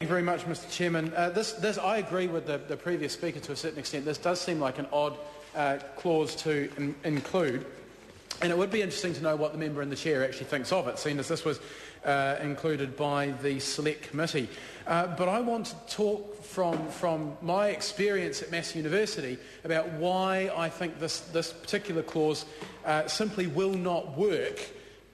Thank you very much, Mr Chairman. Uh, this, this, I agree with the, the, previous speaker to a certain extent. This does seem like an odd uh, clause to in, include. And it would be interesting to know what the member in the chair actually thinks of it, seeing as this was uh, included by the select committee. Uh, but I want to talk from, from my experience at Massey University about why I think this, this particular clause uh, simply will not work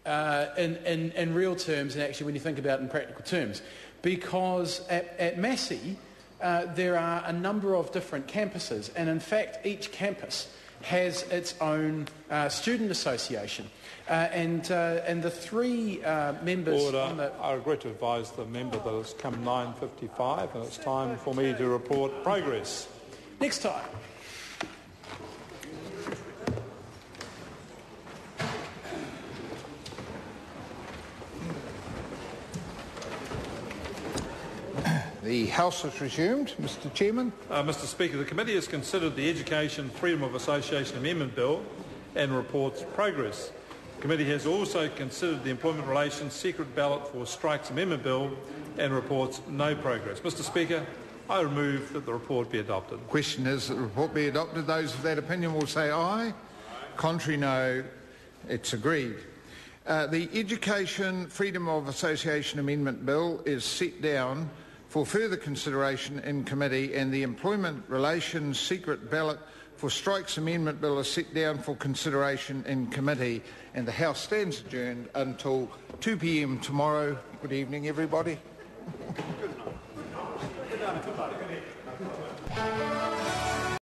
uh, in, in, in real terms and actually when you think about it in practical terms because at, at Massey uh, there are a number of different campuses, and in fact, each campus has its own uh, student association. Uh, and, uh, and the three uh, members Order. on the... I regret to advise the member that it's come 9.55 and it's time for me to report progress. Next time. The House has resumed. Mr Chairman. Uh, Mr Speaker, the committee has considered the Education Freedom of Association Amendment Bill and reports progress. The committee has also considered the Employment Relations Secret Ballot for Strikes Amendment Bill and reports no progress. Mr Speaker, I move that the report be adopted. Question is that the report be adopted. Those of that opinion will say aye. Contrary, no. It's agreed. Uh, the Education Freedom of Association Amendment Bill is set down for further consideration in committee and the Employment Relations Secret Ballot for Strikes Amendment Bill is set down for consideration in committee and the House stands adjourned until 2pm tomorrow. Good evening everybody. Good night. Good night. Good night.